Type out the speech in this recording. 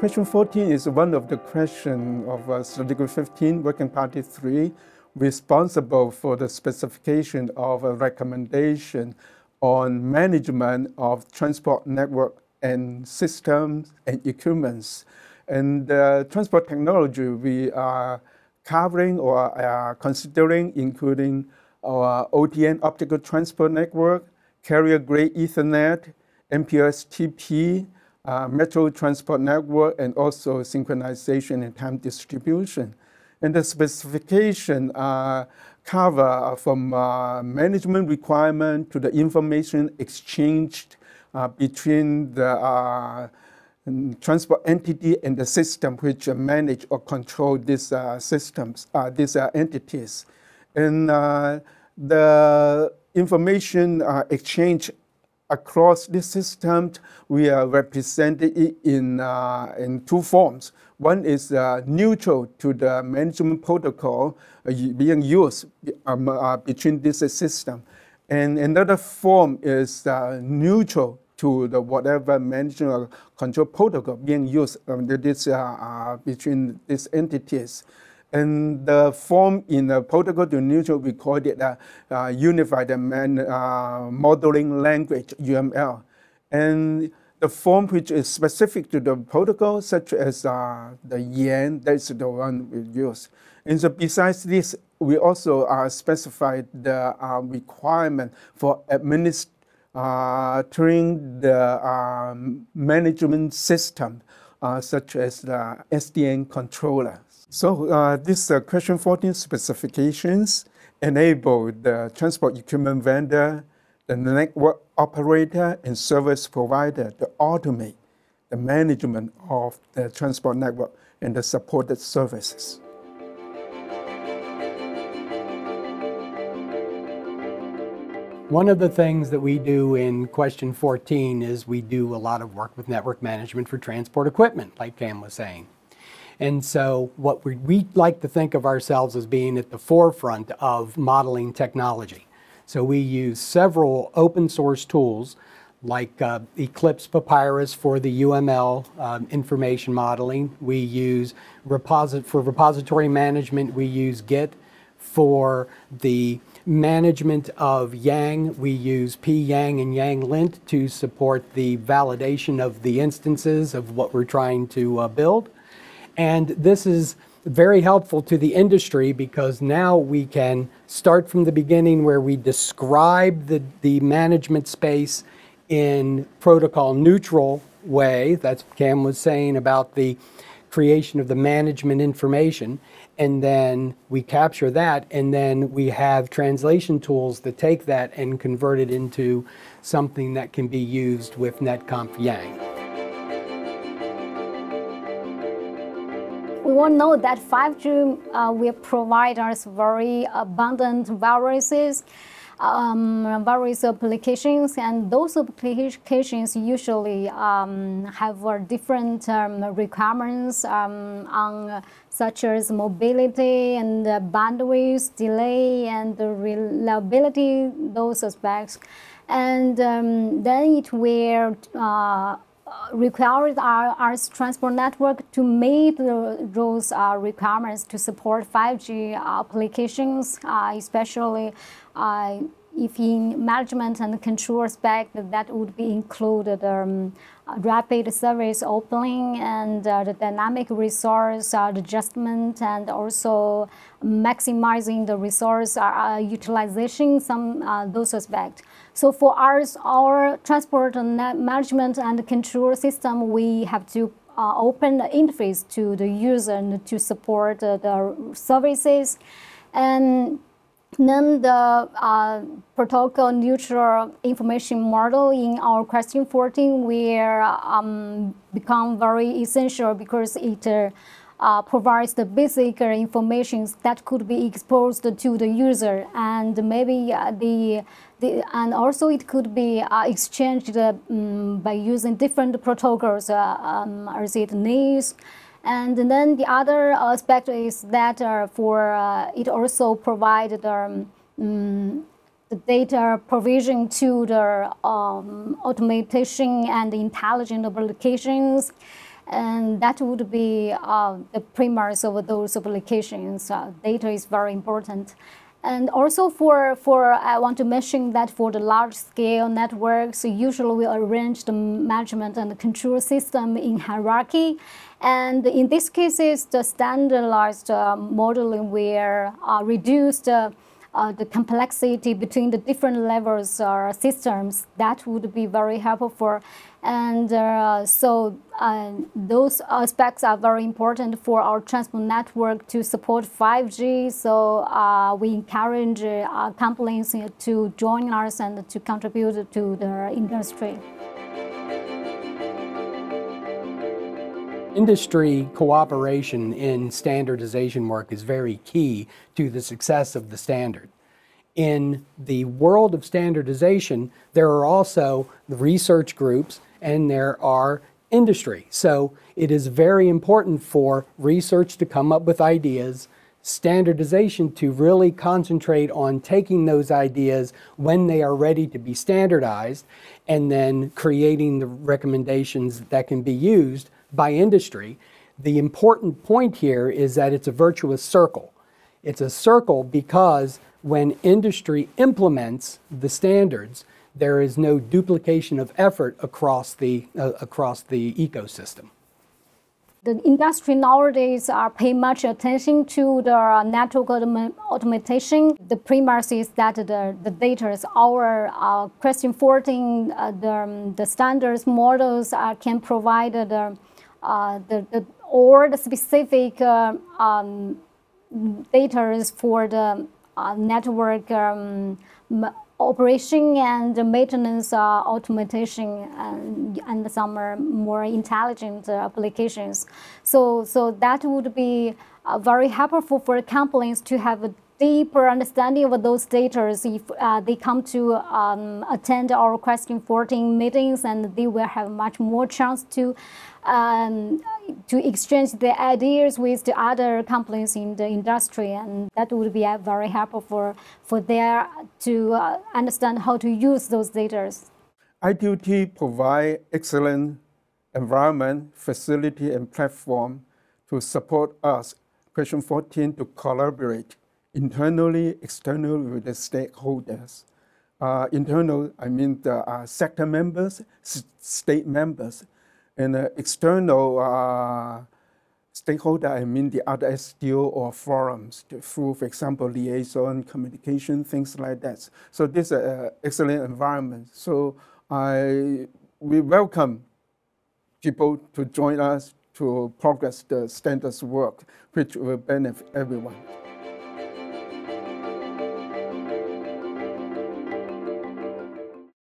Question 14 is one of the questions of uh, Study Group 15, Working Party 3, responsible for the specification of a recommendation on management of transport network and systems and equipments. And the transport technology we are covering or are considering including our OTN optical transport network, carrier grade Ethernet, MPLS-TP, uh, metro transport network, and also synchronization and time distribution. And the specification uh, cover from uh, management requirement to the information exchanged uh, between the uh, transport entity and the system which manage or control these uh, systems, these entities. And the information exchange across the system, we are represented in, uh, in two forms. One is uh, neutral to the management protocol uh, being used um, uh, between this system. And another form is uh, neutral to the whatever management control protocol being used um, this, uh, between these entities. And the form in the protocol to neutral, we call it a uh, unified man, uh, modeling language, UML. And the form which is specific to the protocol, such as uh, the YANG, that's the one we use. And so besides this, we also uh, specified the uh, requirement for administering the um, management system, uh, such as the SDN controller. So uh, this uh, question 14 specifications enable the transport equipment vendor, the network operator, and service provider to automate the management of the transport network and the supported services. One of the things that we do in question 14 is we do a lot of work with network management for transport equipment, like Kam was saying. And so what we, we like to think of ourselves as being at the forefront of modeling technology. So we use several open source tools like uh, Eclipse Papyrus for the UML um, information modeling. We use reposit for repository management, we use Git. For the management of Yang, we use pyang and YangLint to support the validation of the instances of what we're trying to uh, build. And this is very helpful to the industry because now we can start from the beginning where we describe the, the management space in protocol neutral way. That's what Kam was saying about the creation of the management information. And then we capture that, and then we have translation tools that take that and convert it into something that can be used with NetConf Yang. We all know that 5G uh, will provide us very abundant viruses, um, various applications, and those applications usually um, have uh, different um, requirements um, on such as mobility and uh, bandwidth, delay, and reliability, those aspects. And um, then it will uh, requires our, our transport network to meet the, those uh, requirements to support 5G applications, uh, especially uh, if in management and control aspect that would be included um, rapid service opening and uh, the dynamic resource uh, adjustment and also maximizing the resource uh, utilization, some those aspects. So for us, our transport management and control system, we have to uh, open the interface to the user to support uh, the services. And then the uh, protocol neutral information model in our question 14 will um, become very essential because it uh, provides the basic information that could be exposed to the user and maybe uh, the, the, and also it could be uh, exchanged um, by using different protocols uh, um, as it needs. And then the other aspect is that uh, for uh, it also provided um, um, the data provision to the um, automation and intelligent applications. And that would be uh, the premise of those applications. Uh, data is very important. And also for, for, I want to mention that for the large scale networks, usually we arrange the management and the control system in hierarchy. And in these cases, the standardized uh, modeling will uh, reduce the, uh, the complexity between the different levels or systems. That would be very helpful for and uh, so uh, those aspects are very important for our transport network to support 5G. So uh, we encourage uh, companies to join us and to contribute to the industry. Industry cooperation in standardization work is very key to the success of the standard in the world of standardization, there are also the research groups and there are industry. So it is very important for research to come up with ideas, standardization to really concentrate on taking those ideas when they are ready to be standardized, and then creating the recommendations that can be used by industry. The important point here is that it's a virtuous circle. It's a circle because when industry implements the standards, there is no duplication of effort across the, uh, across the ecosystem. The industry nowadays are paying much attention to the network automation. The premise is that the, the data is our uh, question 14, uh, the, the standards models uh, can provide the, uh, the, the, or the specific uh, um, data is for the uh, network um, operation and maintenance uh, automation and, and some more intelligent uh, applications. So, so that would be uh, very helpful for companies to have a deeper understanding of those data if uh, they come to um, attend our question 14 meetings and they will have much more chance to um, to exchange the ideas with the other companies in the industry, and that would be very helpful for, for there to uh, understand how to use those data. ITU-T provide excellent environment, facility, and platform to support us, question 14, to collaborate internally, externally with the stakeholders. Uh, internal, I mean the uh, sector members, state members, and uh, external uh, stakeholder, I mean the other SDO or forums through, for example, liaison, communication, things like that. So this is an excellent environment. So I, we welcome people to join us to progress the standards work, which will benefit everyone.